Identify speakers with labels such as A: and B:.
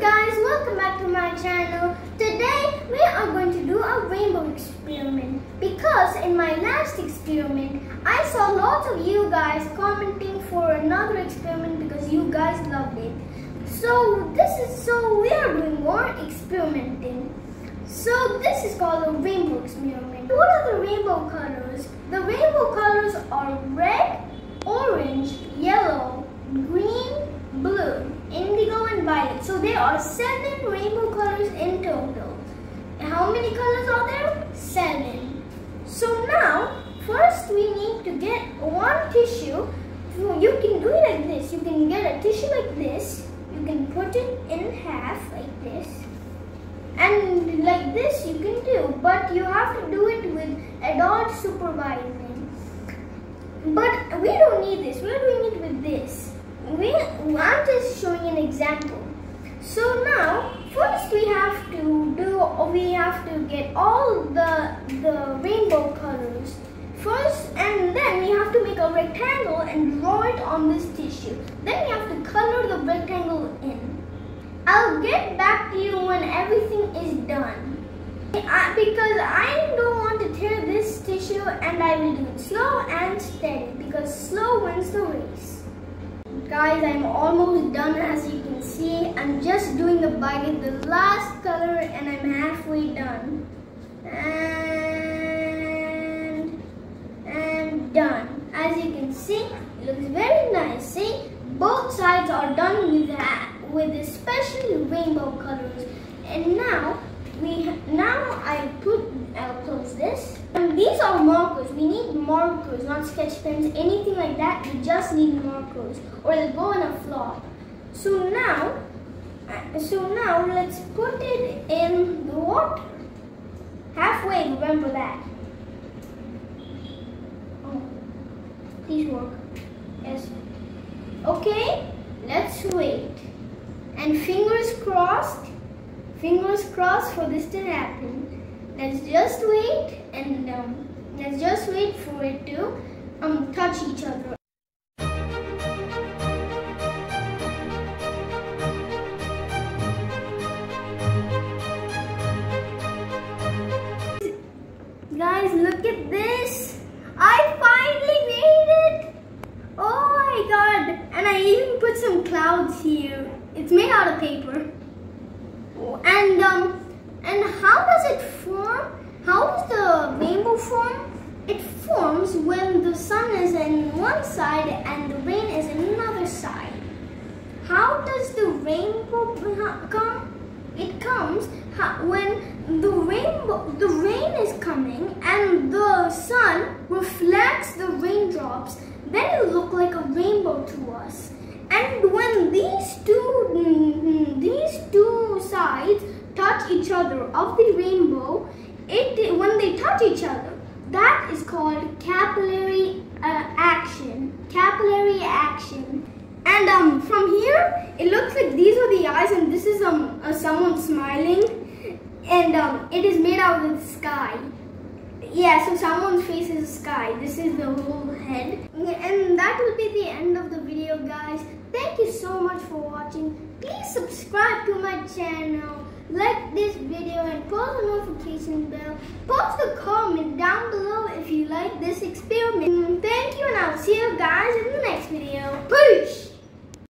A: Guys, welcome back to my channel. Today we are going to do a rainbow experiment because in my last experiment I saw lots of you guys commenting for another experiment because you guys loved it. So this is so we are doing more experimenting. So this is called a rainbow experiment. What are the rainbow colors? The rainbow colors are red, orange, yellow, green, blue, indigo and violet. So there are seven rainbow colors in total. How many colors are there? Seven. So now, first we need to get one tissue. You can do it like this. You can get a tissue like this. You can put it in half like this. And like this you can do, but you have to do it with adult supervising. But we don't need this. We're doing it with this we, I'm just showing an example. So now, first we have to do, we have to get all the, the rainbow colors. First, and then we have to make a rectangle and draw it on this tissue. Then we have to color the rectangle in. I'll get back to you when everything is done. I, because I don't want to tear this tissue and I will do it slow and steady because slow wins the race. Guys, I'm almost done as you can see. I'm just doing the bucket, the last color and I'm halfway done. And, done. As you can see, it looks very nice. See, both sides are done with that, with especially rainbow colors. And now, we now I put, I'll close this. And these are markers. We need markers, not sketch pens, anything like that. We just need markers or it'll go in a flop. So now, so now let's put it in the water. Halfway, remember that. Oh, please work. Yes. Okay, let's wait. And fingers crossed, fingers crossed for this to happen. Let's just wait and um, let's just wait for it to um, touch each other. Guys, look at this. I finally made it. Oh my god. And I even put some clouds here. It's made out of paper. And um, and how does it form? How does the rainbow form? It forms when the sun is in one side and the rain is in another side. How does the rainbow come? It comes when the rainbow, the rain is coming and the sun reflects the raindrops. Then it look like a rainbow to us. And when these two, these two sides touch each other of the rainbow, it when they touch each other, that is called capillary uh, action. Capillary action. And um, from here, it looks like these are the eyes, and this is um uh, someone smiling, and um, it is made out of the sky. Yeah, so someone's face is the sky. This is the whole head. And that will be the end of the video, guys. Thank you so much for watching. Please subscribe to my channel like this video and push the notification bell. Post a comment down below if you like this experiment. Thank you and I'll see you guys in the next video. Peace!